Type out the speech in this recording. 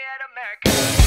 at America.